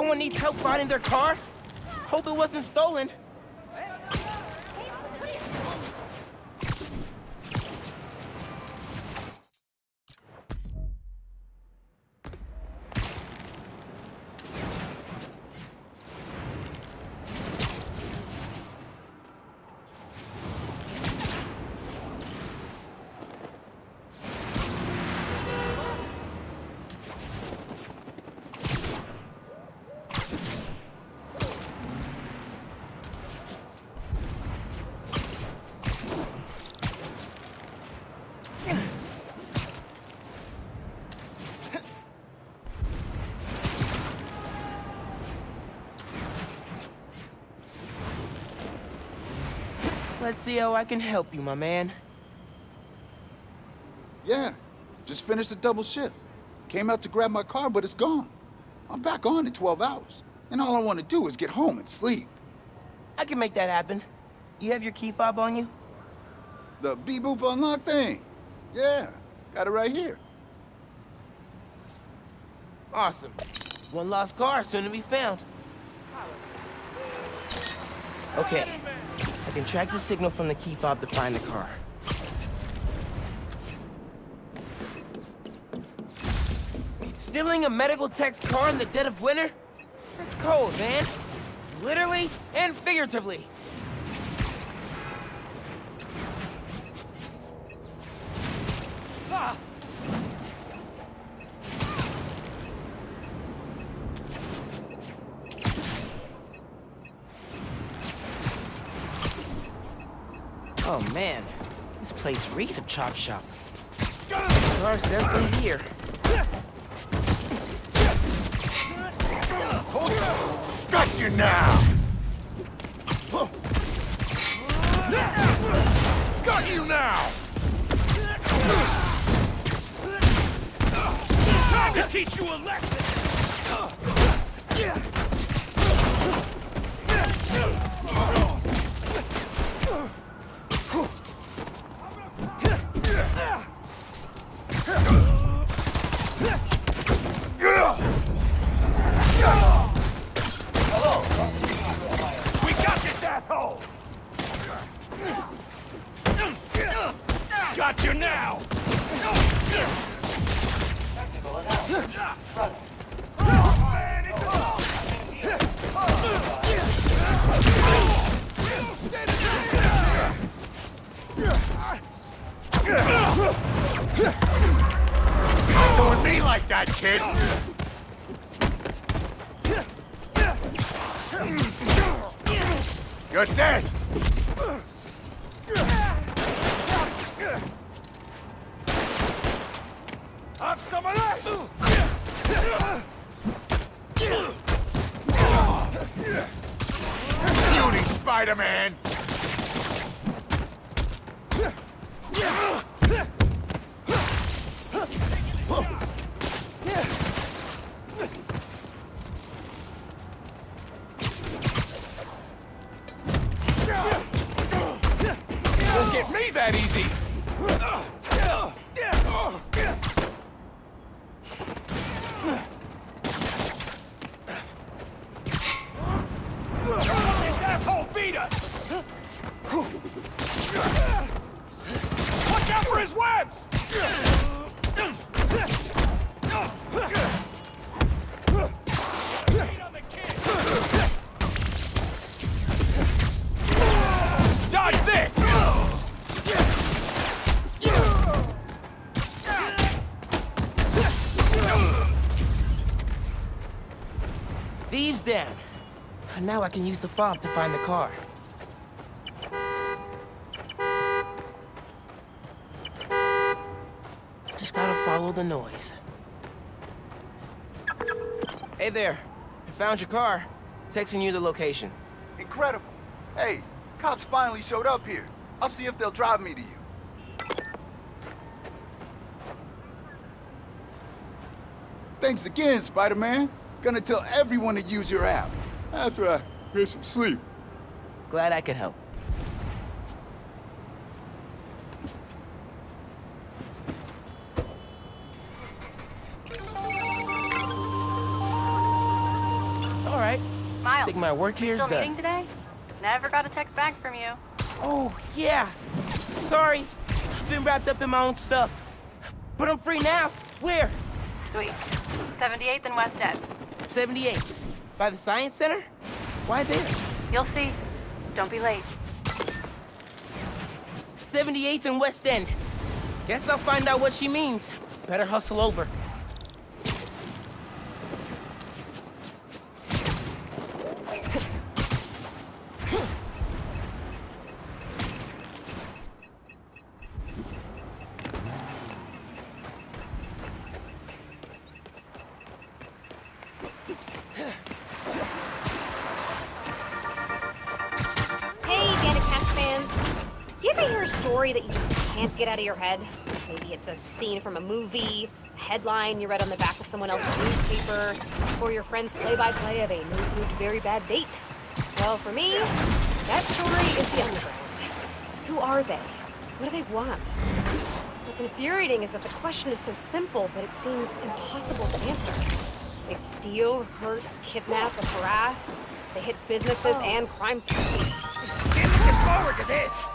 Someone needs help finding their car? Hope it wasn't stolen. Let's see how I can help you, my man. Yeah, just finished a double shift. Came out to grab my car, but it's gone. I'm back on in 12 hours. And all I want to do is get home and sleep. I can make that happen. You have your key fob on you? The beep-boop unlock thing. Yeah, got it right here. Awesome. One lost car soon to be found. Okay, I can track the signal from the key fob to find the car. Stealing a medical tech's car in the dead of winter? That's cold, man. Literally and figuratively. This place of chop shop. Car's definitely here. Got you now! Got you now! Time to teach you a lesson! Kid! You're dead! Have some of that! Beauty, Spider-Man! Won't get me that easy! This asshole beat us! Watch out for his webs! Beat on the kid. Dodge this! Thieves down. Now I can use the fob to find the car. Just gotta follow the noise. Hey there. I found your car. Texting you the location. Incredible. Hey, cops finally showed up here. I'll see if they'll drive me to you. Thanks again, Spider-Man. Gonna tell everyone to use your app. After I get some sleep. Glad I could help. All right. Miles, Think my work you here is still done. meeting today? Never got a text back from you. Oh, yeah. Sorry. I've been wrapped up in my own stuff. But I'm free now. Where? Sweet. 78th and West End. 78. By the Science Center? Why there? You'll see. Don't be late. 78th and West End. Guess I'll find out what she means. Better hustle over. Head? Maybe it's a scene from a movie, a headline you read on the back of someone else's newspaper, or your friend's play-by-play of a no-good, very bad date. Well, for me, that story is the underground. Who are they? What do they want? What's infuriating is that the question is so simple, but it seems impossible to answer. They steal, hurt, kidnap, and harass. They hit businesses oh. and crime families. Get forward to this!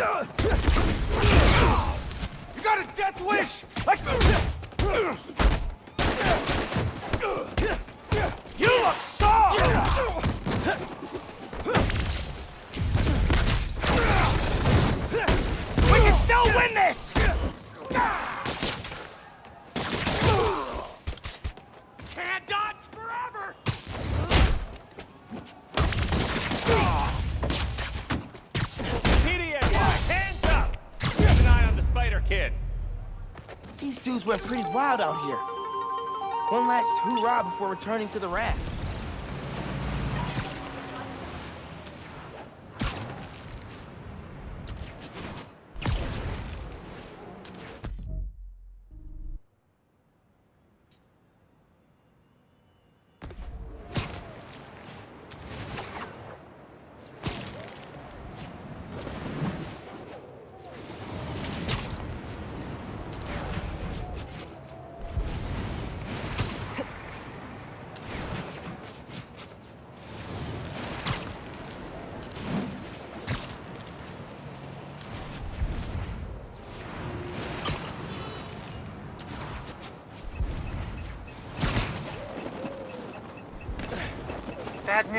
You got a death wish? You look soft! We can still win this! Dudes went pretty wild out here. One last hoorah before returning to the raft.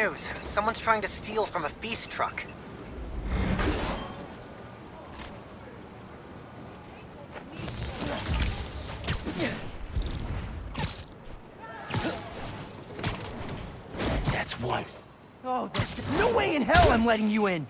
News. Someone's trying to steal from a feast truck. That's one. Oh, there's no way in hell I'm letting you in.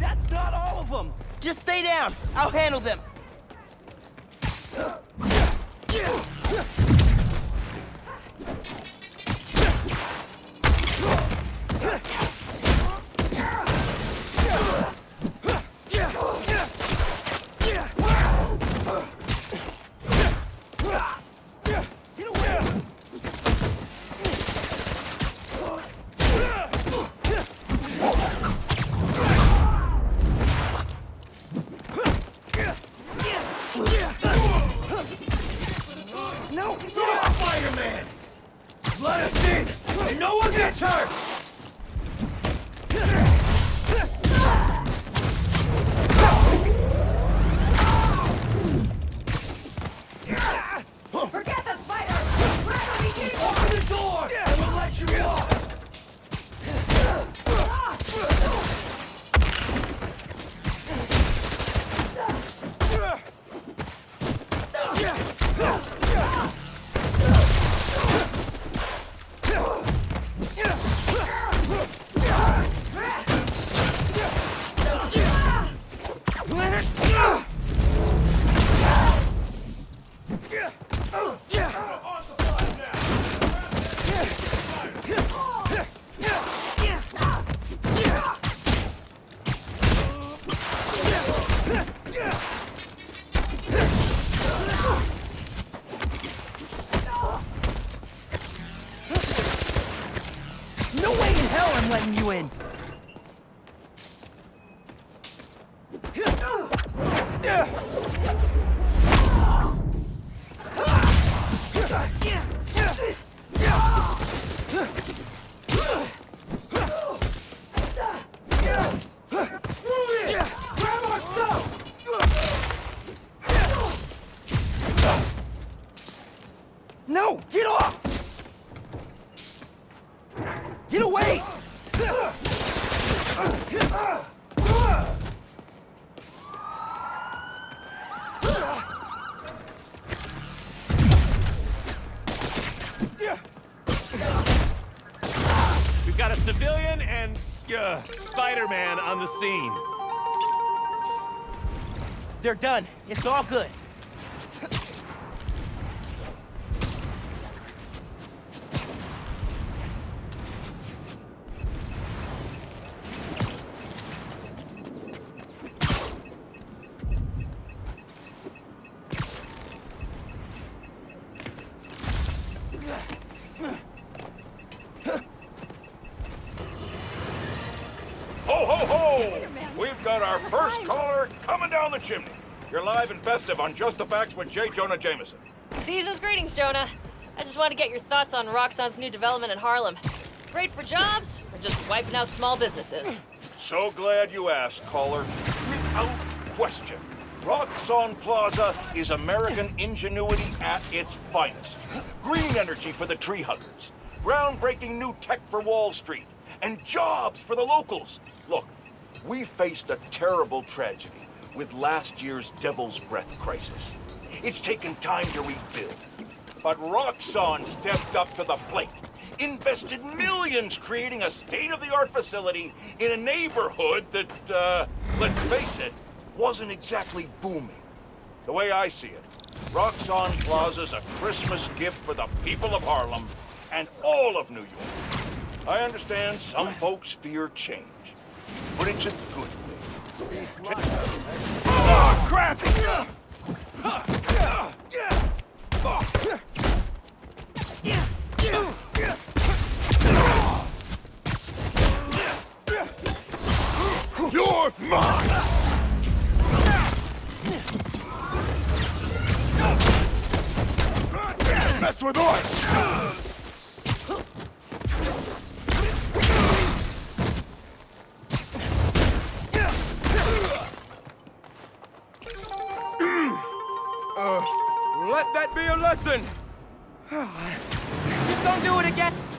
That's not all of them. Just stay down. I'll handle them. They're done. It's all good. Ho, ho, ho! We've got our first caller coming down the chimney. You're live and festive on Just the Facts with J. Jonah Jameson. Season's greetings, Jonah. I just want to get your thoughts on Roxxon's new development in Harlem. Great for jobs, or just wiping out small businesses? So glad you asked, caller. Without question, Roxxon Plaza is American ingenuity at its finest. Green energy for the tree huggers, groundbreaking new tech for Wall Street, and jobs for the locals. Look, we faced a terrible tragedy with last year's Devil's Breath crisis. It's taken time to rebuild. But Roxxon stepped up to the plate, invested millions creating a state-of-the-art facility in a neighborhood that, uh, let's face it, wasn't exactly booming. The way I see it, Roxxon Plaza's a Christmas gift for the people of Harlem and all of New York. I understand some folks fear change, but it's a good. Oh, crap! You're mine! Mess with us! Let that be a lesson! Just don't do it again!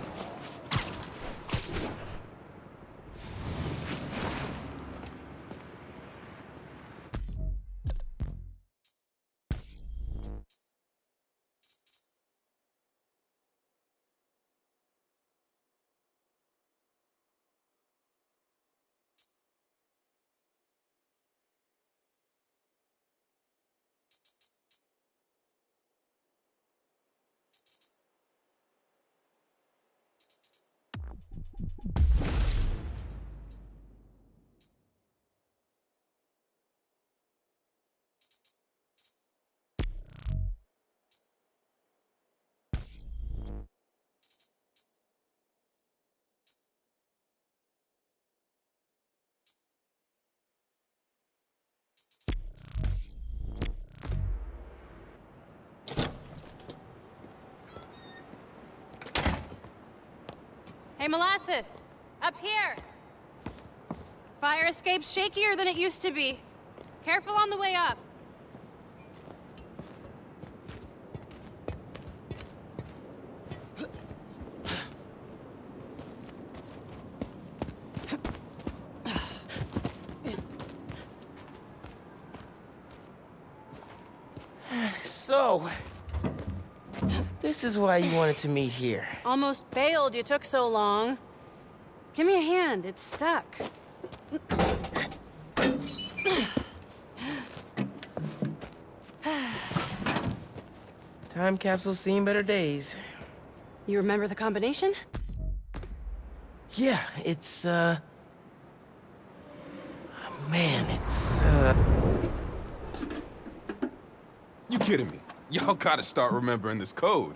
Hey, Molasses! Up here! Fire escape's shakier than it used to be. Careful on the way up. So, this is why you wanted to meet here. Almost bailed you took so long. Give me a hand, it's stuck. Time capsule's seen better days. You remember the combination? Yeah, it's, uh... Man, it's, uh... You kidding me? Y'all gotta start remembering this code.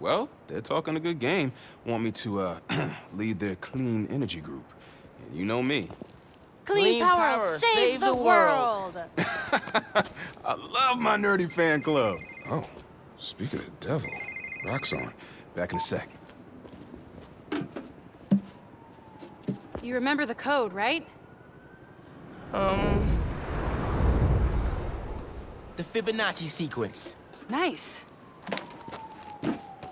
Well, they're talking a good game. Want me to, uh, lead their clean energy group. And you know me. Clean, Clean power, power, save, the, world. I love my nerdy fan club. Oh, speak of the devil. Roxxon. Back in a sec. You remember the code, right? Um... The Fibonacci sequence. Nice.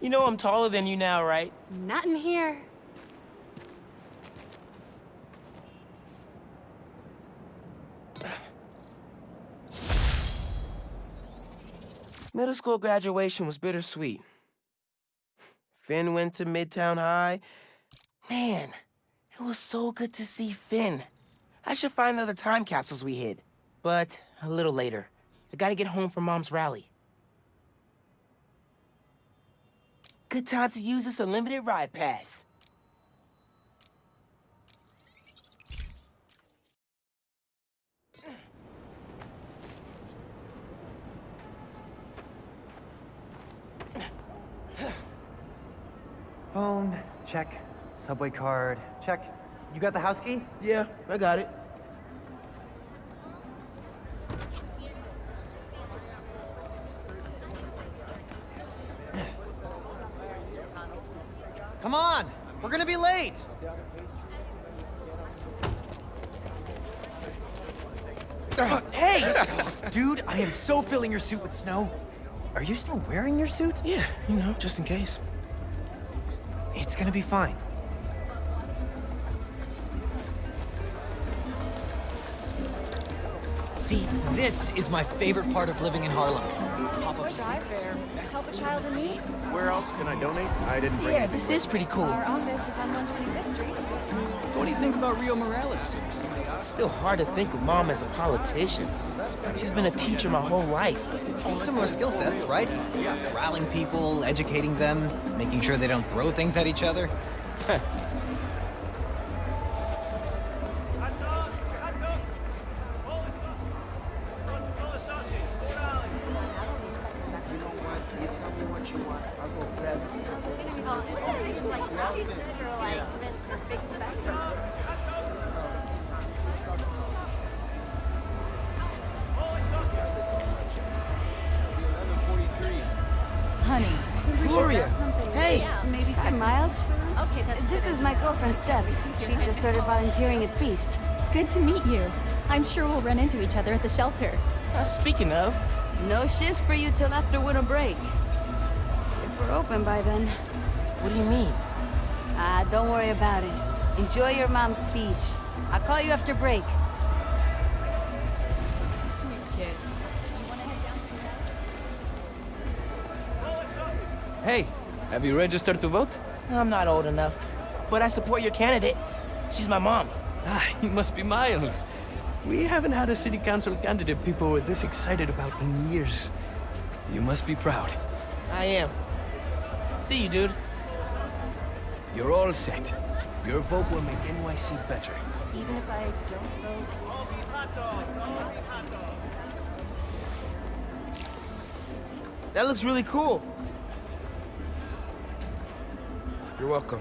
You know I'm taller than you now, right? Not in here. Middle school graduation was bittersweet. Finn went to Midtown High. Man, it was so good to see Finn. I should find the other time capsules we hid. But a little later. I gotta get home for Mom's rally. Good time to use this unlimited ride pass. Phone, check. Subway card, check. You got the house key? Yeah, I got it. Come on! We're gonna be late! hey! Dude, I am so filling your suit with snow. Are you still wearing your suit? Yeah, you know, just in case. It's gonna be fine. See, this is my favorite part of living in Harlem. Pop-up street fair. Help a child in need? Where else can I donate? I didn't bring Yeah, this is pretty cool. Our office is on 125th Street. What do you think about Rio Morales? It's still hard to think of Mom as a politician. She's been a teacher my whole life. Similar skill sets, right? Corralling people, educating them, making sure they don't throw things at each other. Volunteering at Feast. Good to meet you. I'm sure we'll run into each other at the shelter. Uh, speaking of, No shifts for you till after winter break. If we're open by then. what do you mean? Ah, don't worry about it. Enjoy your mom's speech. I'll call you after break. Sweet kid. Hey, have you registered to vote? I'm not old enough. But I support your candidate. She's my mom. Ah, you must be Miles. We haven't had a city council candidate people were this excited about in years. You must be proud. I am. See you, dude. You're all set. Your vote will make NYC better. Even if I don't vote. That looks really cool. You're welcome.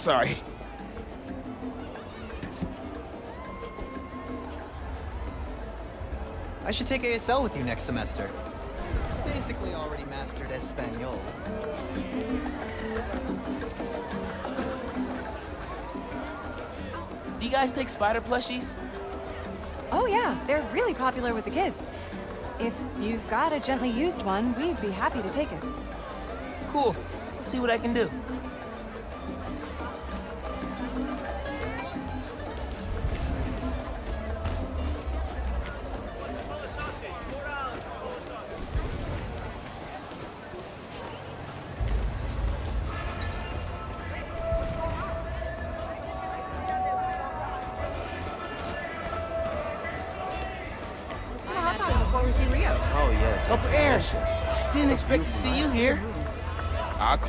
Sorry. I should take ASL with you next semester. Basically already mastered Espanol. Do you guys take spider plushies? Oh yeah, they're really popular with the kids. If you've got a gently used one, we'd be happy to take it. Cool. Let's see what I can do.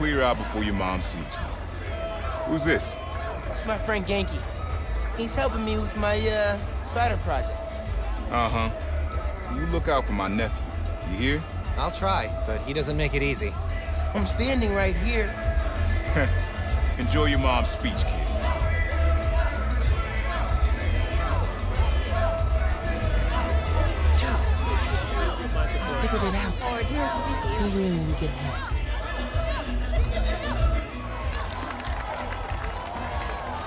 Clear out before your mom sees me. Who's this? It's my friend Ganke. He's helping me with my, uh, spider project. Uh-huh. You look out for my nephew. You hear? I'll try, but he doesn't make it easy. I'm standing right here. Enjoy your mom's speech, kid. Figured it out. Figure it when we get home.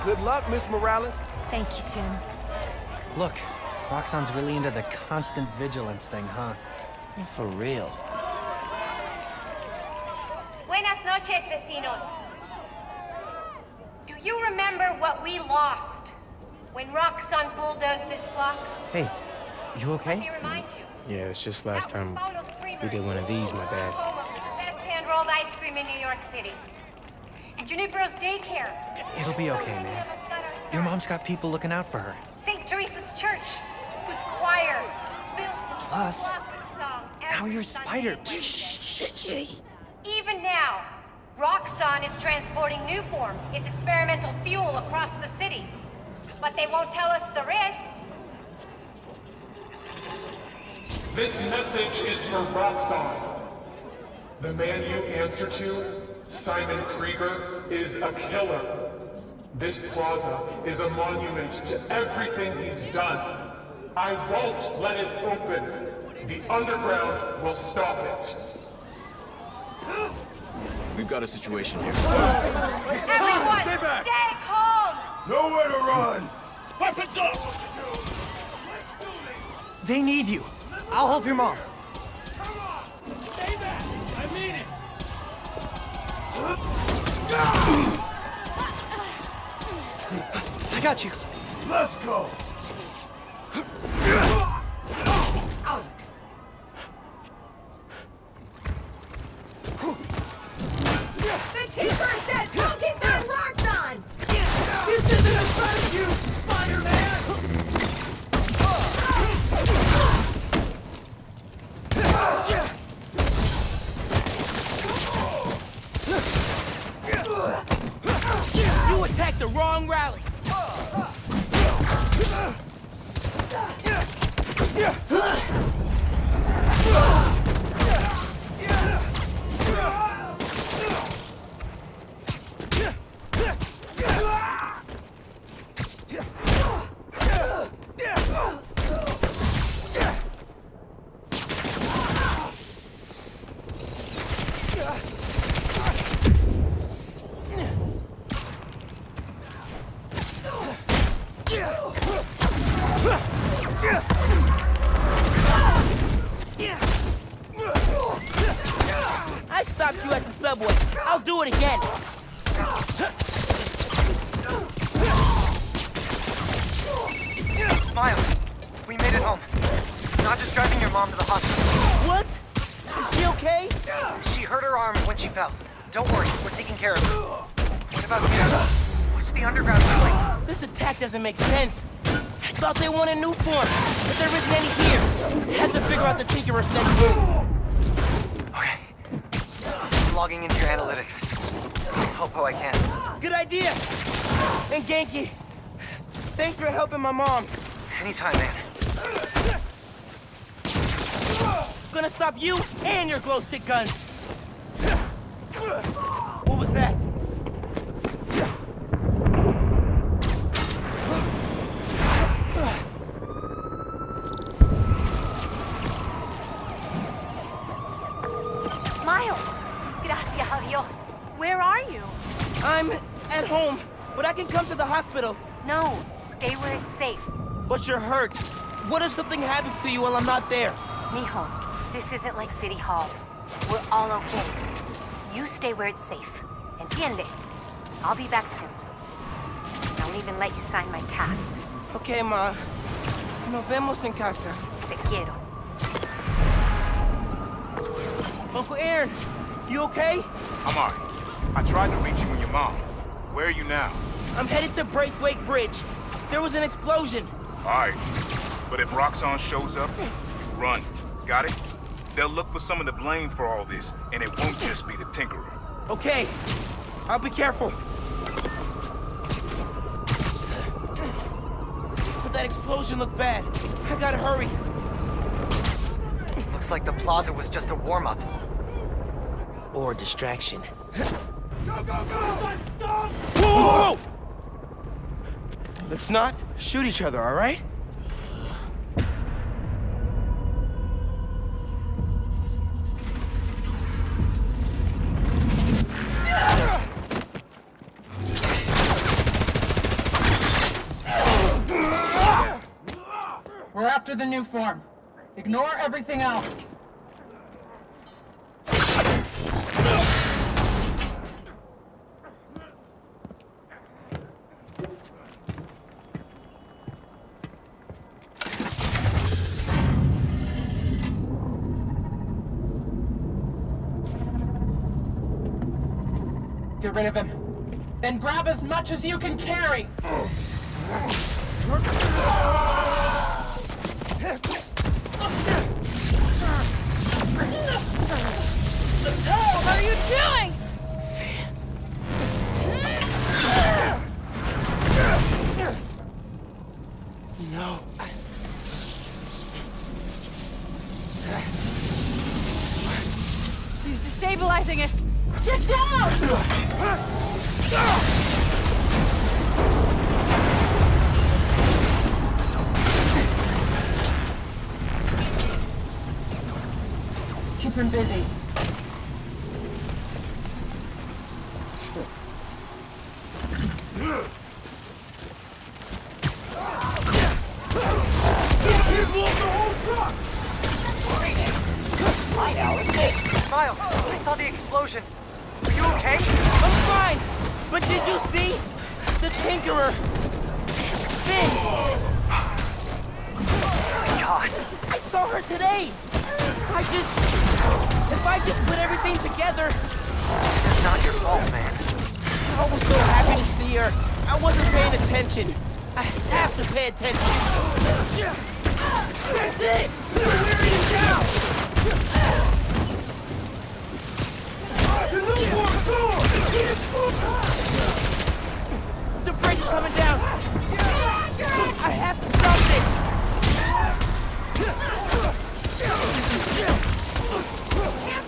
Good luck, Miss Morales. Thank you, Tim. Look, Roxxon's really into the constant vigilance thing, huh? For real. Buenas noches, vecinos. Do you remember what we lost when Roxanne bulldozed this block? Hey, you Let okay? me remind you. Yeah, it's just last time we did one of these, my bad. Home of the best hand-rolled ice cream in New York City. And Junipero's daycare. It'll be okay, man. Your mom's got people looking out for her. St. Teresa's Church, whose choir built Plus, now you're Spider. Even now, Roxxon is transporting Nuform, its experimental fuel, across the city. But they won't tell us the risks. This message is for Roxxon. The man you answer to, Simon Krieger, is a killer. This plaza is a monument to everything he's done. I won't let it open. The underground will stop it. We've got a situation here. Everyone, Stay back! stay calm! Nowhere to run! Weapons up! They need you. I'll help your mom. Come on! Stay back! I mean it! I got you. Let's go! She hurt her arm when she fell. Don't worry, we're taking care of her. What about you? What's the underground doing? This attack doesn't make sense. I thought they wanted Nuform, but there isn't any here. Had to figure out the Tinkerer's next move. Okay. I'm logging into your analytics. Help how I can. Good idea. And Ganke, Thanks for helping my mom. Anytime, man. Gonna stop you and your glow stick guns. What was that? Miles! Gracias a Dios. Where are you? I'm at home, but I can come to the hospital. No, stay where it's safe. But you're hurt. What if something happens to you while I'm not there? Mijo, this isn't like City Hall. We're all okay. You stay where it's safe. Entiende? I'll be back soon. I'll even let you sign my cast. Okay, Ma. Nos vemos en casa. Te quiero. Uncle Aaron, you okay? I'm alright. I tried to reach you and your mom. Where are you now? I'm headed to Braithwaite Bridge. There was an explosion. Alright. But if Roxxon shows up, you run. Got it? They'll look for someone to blame for all this, and it won't just be the Tinkerer. Okay. I'll be careful. But that explosion looked bad. I gotta hurry. Looks like the plaza was just a warm-up. Or a distraction. Go, go, go! Stop! Whoa! Let's not shoot each other, all right? New form. Ignore everything else. Get rid of him. Then grab as much as you can carry. What are you doing? No. He's destabilizing it. Get down! Keep him busy. Miles, I saw the explosion. Are you okay? I'm fine! But did you see? The Tinkerer! Finn! God. I saw her today! I just... If I just put everything together... It's not your fault, man. I was so happy to see her. I wasn't paying attention. I have to pay attention. That's it! We're wearing him down! The bridge is coming down! I have to stop this!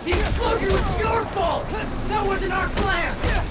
The explosion was your fault! That wasn't our plan!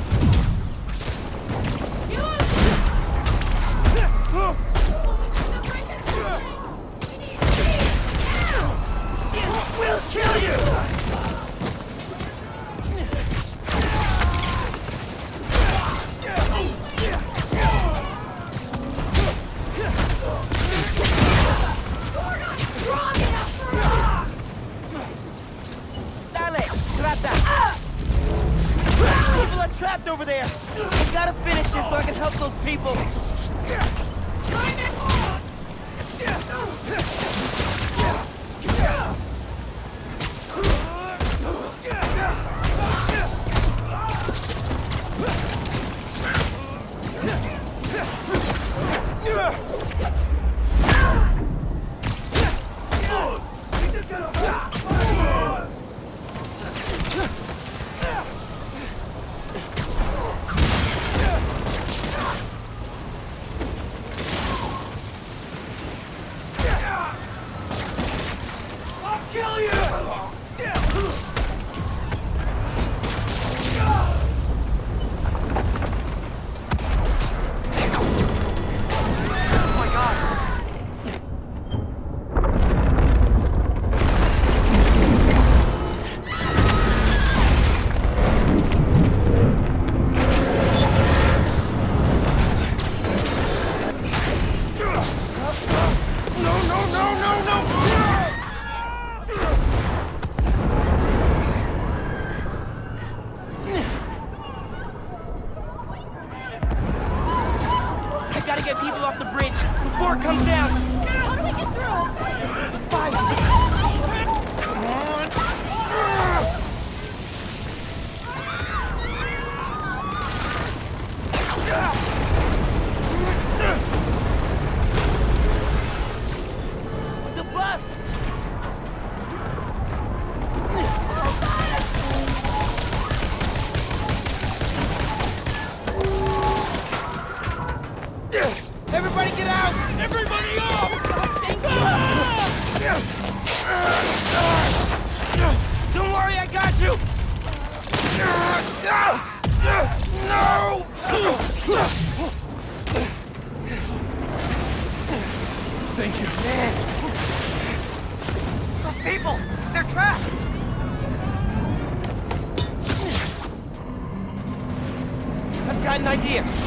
Idea.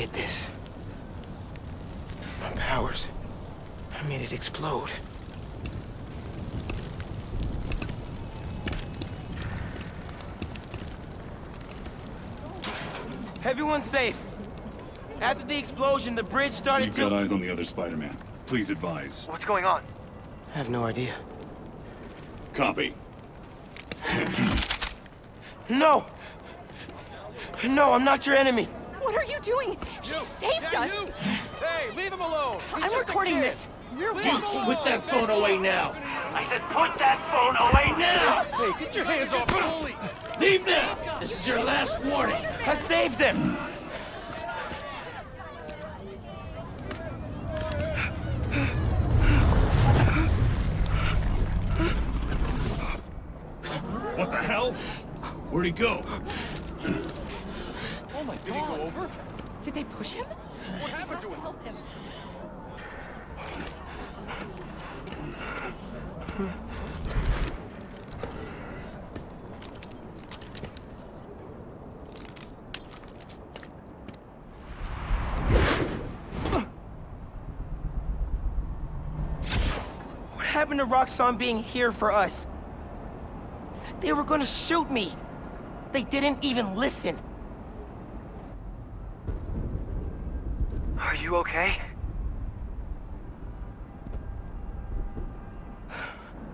Did this. My powers. I made it explode. Everyone's safe. After the explosion, the bridge started We've to... got eyes on the other Spider-Man. Please advise. What's going on? I have no idea. Copy. No! No, I'm not your enemy. What are you? He saved us! Hey, leave him alone. He's I'm recording this. We're You watching. put that phone away now. I said put that phone away now! Hey, get your hands off Holy! Leave now! This is your last warning. I saved him! What the hell? Where'd he go? Oh my Did he go over? Did they push him? What happened to him? Help him. What happened to being here for us? They were gonna shoot me. They didn't even listen. Are you okay?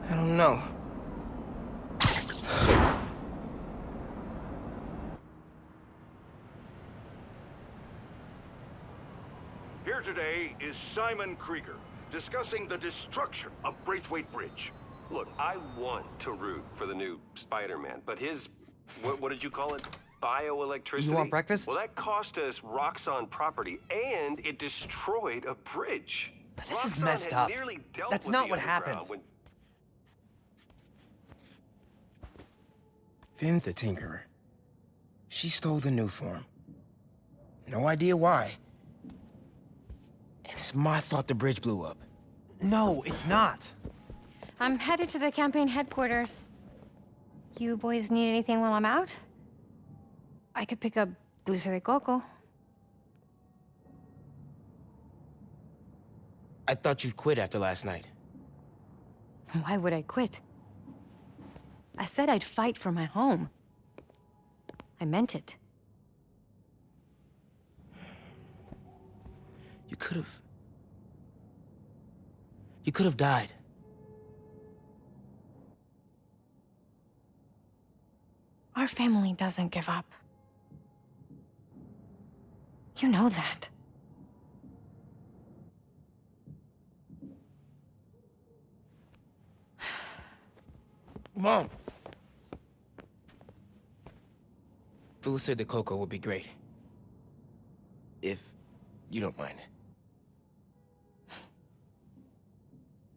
I don't know. Here today is Simon Krieger, discussing the destruction of Braithwaite Bridge. Look, I want to root for the new Spider-Man, but his, what, what did you call it? Bioelectricity? You want breakfast? Well, that cost us Roxxon property, and it destroyed a bridge. But This is messed up. nearly dealt That's with not the what happened. when- Phin's the Tinkerer. She stole the Nuform. No idea why. And it's my fault the bridge blew up. No, it's not. I'm headed to the campaign headquarters. You boys need anything while I'm out? I could pick up dulce de coco. I thought you'd quit after last night. Why would I quit? I said I'd fight for my home. I meant it. You could have... You could have died. Our family doesn't give up. You know that. Mom! Dulce de Coco would be great. If you don't mind.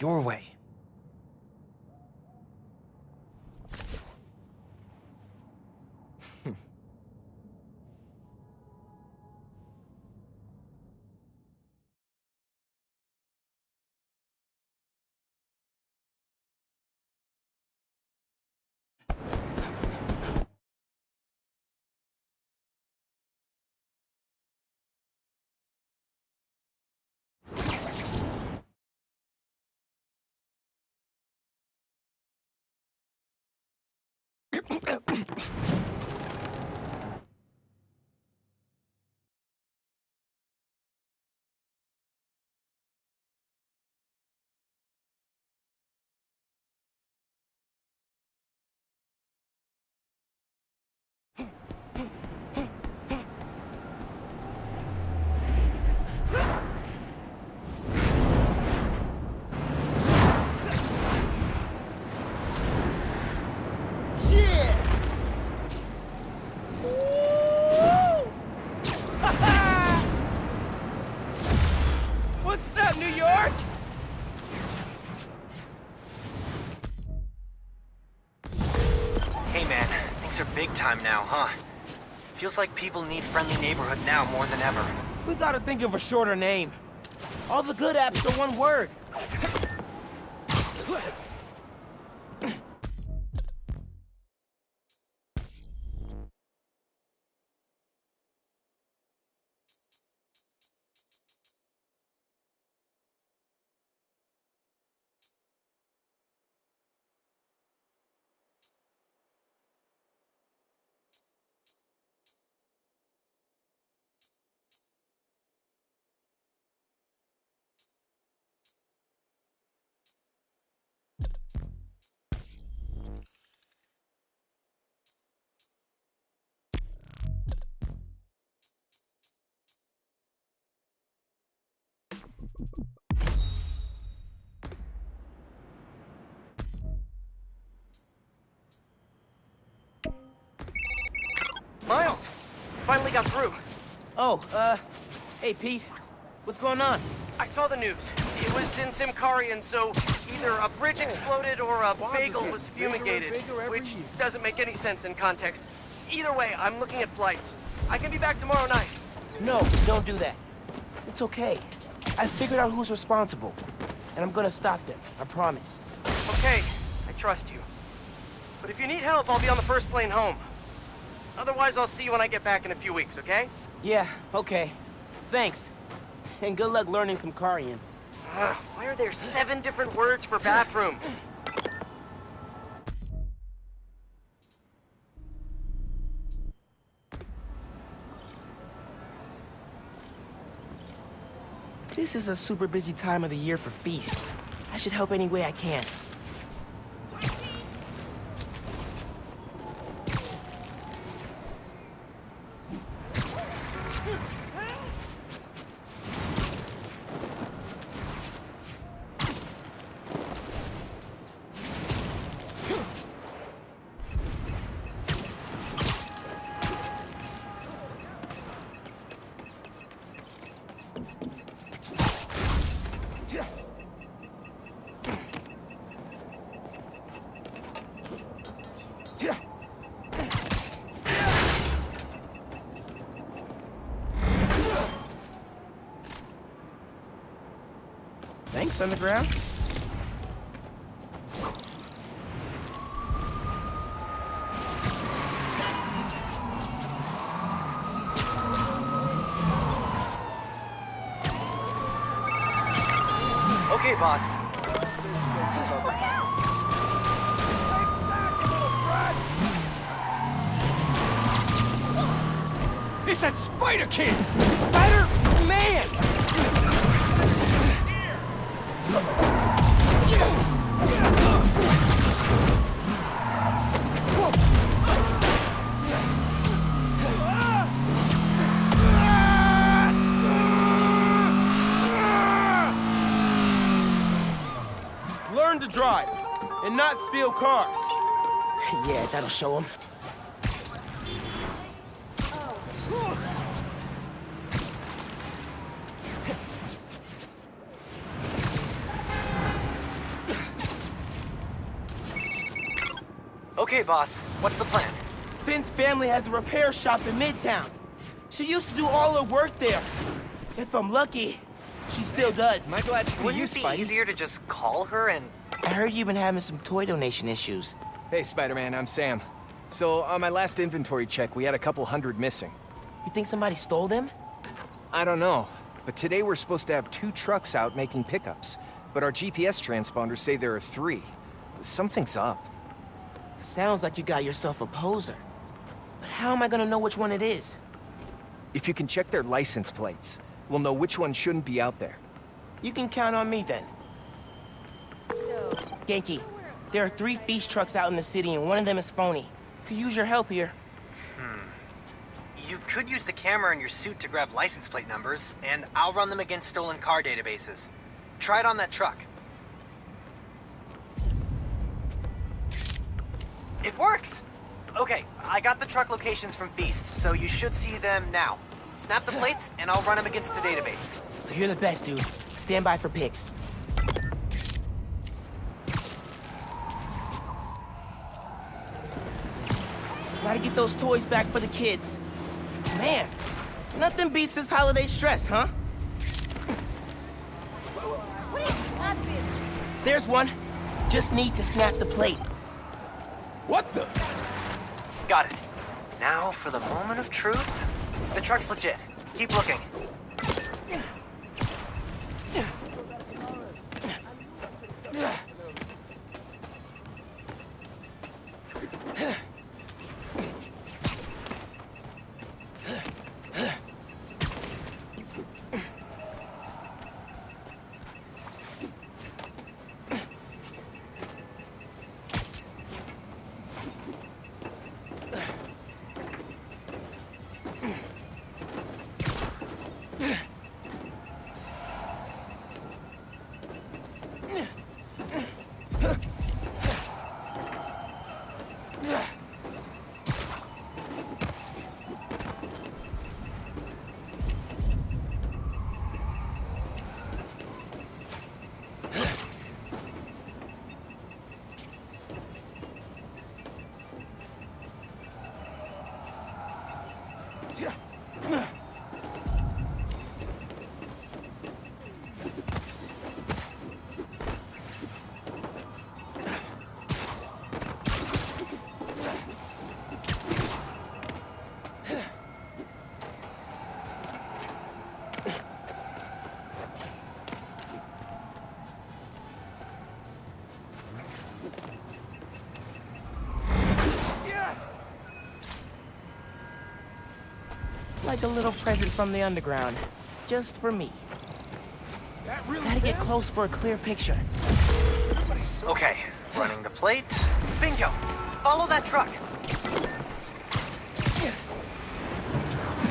Your way. Are big time now, huh? Feels like people need friendly neighborhood now more than ever. We gotta think of a shorter name. All the good apps are one word. Miles! Finally got through. Oh, uh, hey Pete, what's going on? I saw the news. It was in Symkarian, so either a bridge exploded or a bagel was fumigated, which doesn't make any sense in context. Either way, I'm looking at flights. I can be back tomorrow night. No, don't do that. It's okay. I figured out who's responsible, and I'm gonna stop them, I promise. Okay, I trust you. But if you need help, I'll be on the first plane home. Otherwise, I'll see you when I get back in a few weeks, okay? Yeah, okay. Thanks. And good luck learning Symkarian. Ugh, why are there seven different words for bathroom? This is a super busy time of the year for Feast. I should help any way I can. Tracks drive and not steal cars. Yeah, that'll show him. Okay, boss. What's the plan? Phin's family has a repair shop in Midtown. She used to do all her work there. If I'm lucky, she still does. Am I glad to see Wouldn't you, it be easier to just call her and... I heard you've been having some toy donation issues. Hey, Spider-Man, I'm Sam. So, on my last inventory check, we had a couple hundred missing. You think somebody stole them? I don't know, but today we're supposed to have two trucks out making pickups. But our GPS transponders say there are three. Something's up. Sounds like you got yourself a poser. But how am I gonna know which one it is? If you can check their license plates, we'll know which one shouldn't be out there. You can count on me then. Ganke, there are three feast trucks out in the city and one of them is phony. Could use your help here. Hmm. You could use the camera in your suit to grab license plate numbers, and I'll run them against stolen car databases. Try it on that truck. It works! Okay, I got the truck locations from Feast, so you should see them now. Snap the plates, and I'll run them against the database. You're the best, dude. Stand by for pics. Gotta get those toys back for the kids. Man, nothing beats this holiday stress, huh? There's one. Just need to snap the plate. What the? Got it. Now for the moment of truth. The truck's legit. Keep looking. Like a little present from the underground. Just for me. Gotta get close for a clear picture. Okay, running the plate. Bingo! Follow that truck.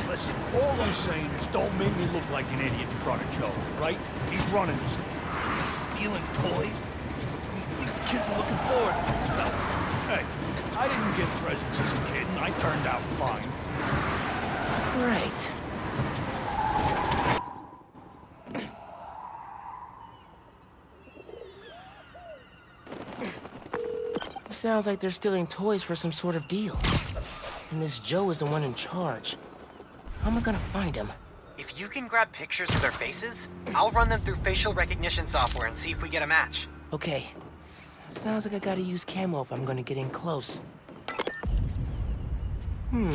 Listen, all I'm saying is don't make me look like an idiot in front of Joe, right? He's running this thing. Stealing toys? These kids are looking forward to this stuff. Hey, I didn't get presents as a kid, and I turned out fine. Right. Sounds like they're stealing toys for some sort of deal. And this Joe is the one in charge. How am I gonna find him? If If you can grab pictures of their faces, I'll run them through facial recognition software and see if we get a match. Okay. Sounds like I gotta use camo if I'm gonna get in close. Hmm.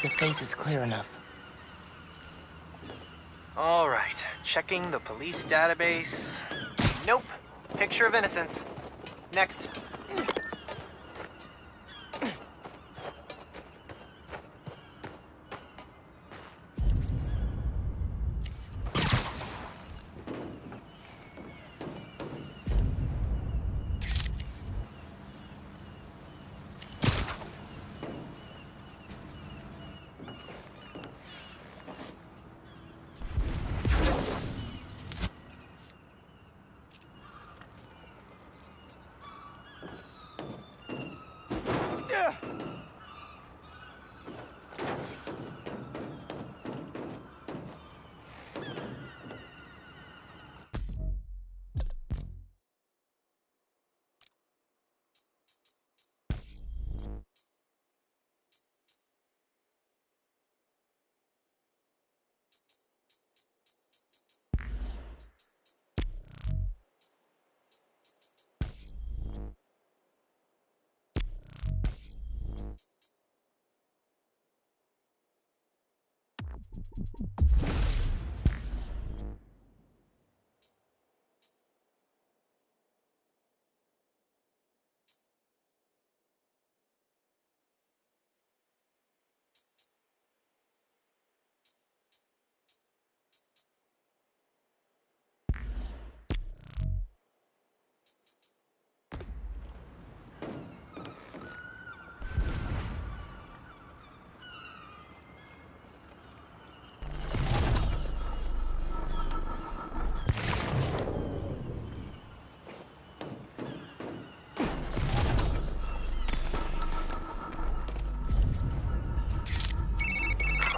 Think the face is clear enough. All right, checking the police database. Nope. Picture of innocence. Next.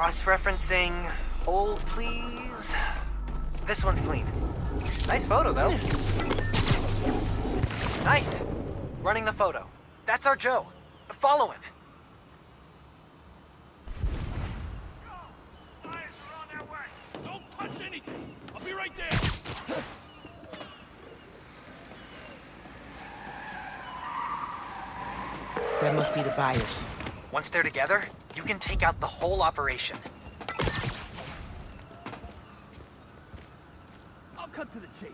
Cross-referencing. Hold, please. This one's clean. Nice photo, though. Nice. Running the photo. That's our Joe. Follow him. Go! Are on our way. Don't touch anything. I'll be right there. That must be the buyers. Once they're together, you can take out the whole operation. I'll cut to the chase.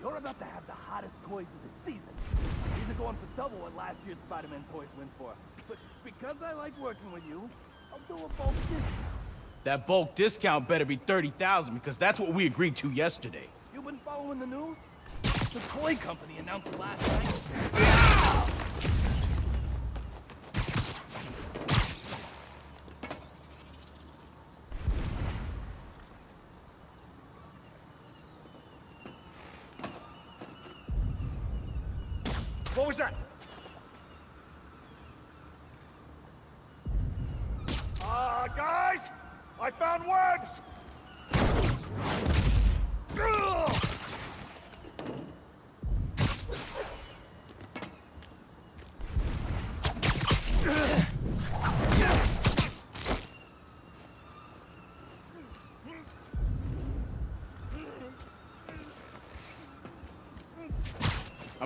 You're about to have the hottest toys of the season. These are going for double what last year's Spider-Man toys went for. But because I like working with you, I'll do a bulk discount. That bulk discount better be 30000 because that's what we agreed to yesterday. You've been following the news? The toy company announced last night.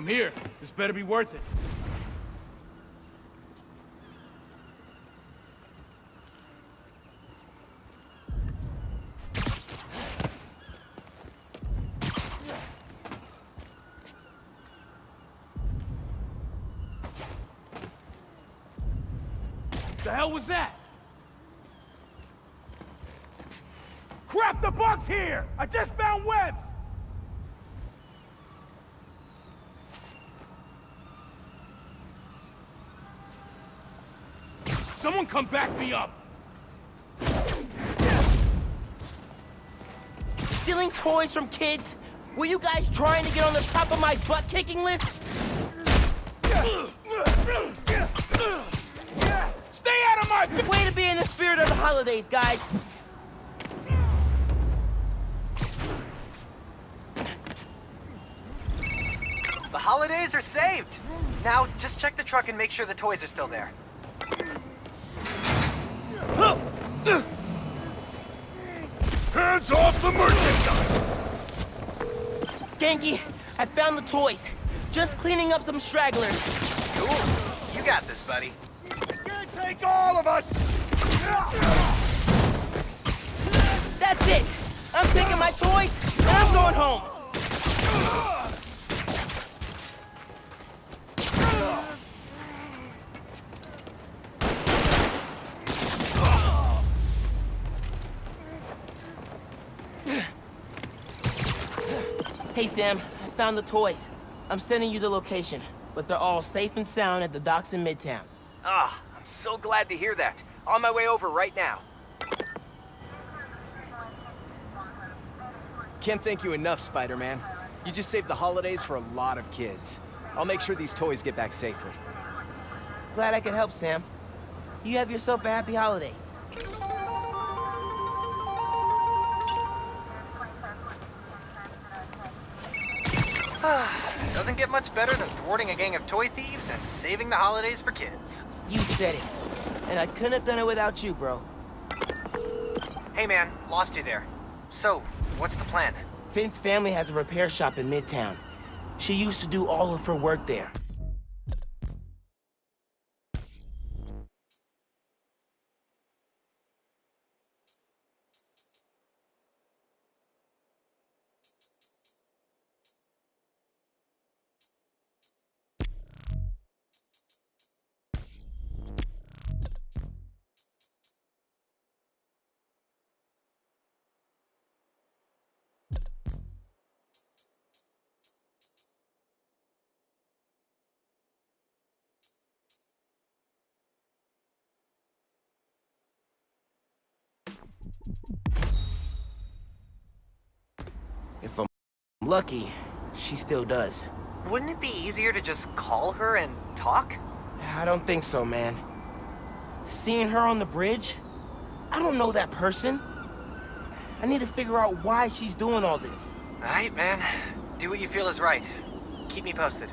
I'm here. This better be worth it. The hell was that? Crap, the bug's here! I just found webs! Someone come back me up! Stealing toys from kids? Were you guys trying to get on the top of my butt-kicking list? Stay out of my... Way to be in the spirit of the holidays, guys! The holidays are saved. Now, just check the truck and make sure the toys are still there. Hands off the merchandise! Ganke, I found the toys. Just cleaning up some stragglers. Cool. You got this, buddy. Take all of us! That's it! I'm taking my toys, and I'm going home! Hey, Sam. I found the toys. I'm sending you the location, but they're all safe and sound at the docks in Midtown. Ah, I'm so glad to hear that. On my way over right now. Can't thank you enough, Spider-Man. You just saved the holidays for a lot of kids. I'll make sure these toys get back safely. Glad I could help, Sam. You have yourself a happy holiday. Doesn't get much better than thwarting a gang of toy thieves and saving the holidays for kids. You said it. And I couldn't have done it without you, bro. Hey man, lost you there. So, what's the plan? Phin's family has a repair shop in Midtown. She used to do all of her work there. Lucky, she still does. Wouldn't it be easier to just call her and talk? I don't think so, man. Seeing her on the bridge? I don't know that person. I need to figure out why she's doing all this. Alright, man. Do what you feel is right. Keep me posted.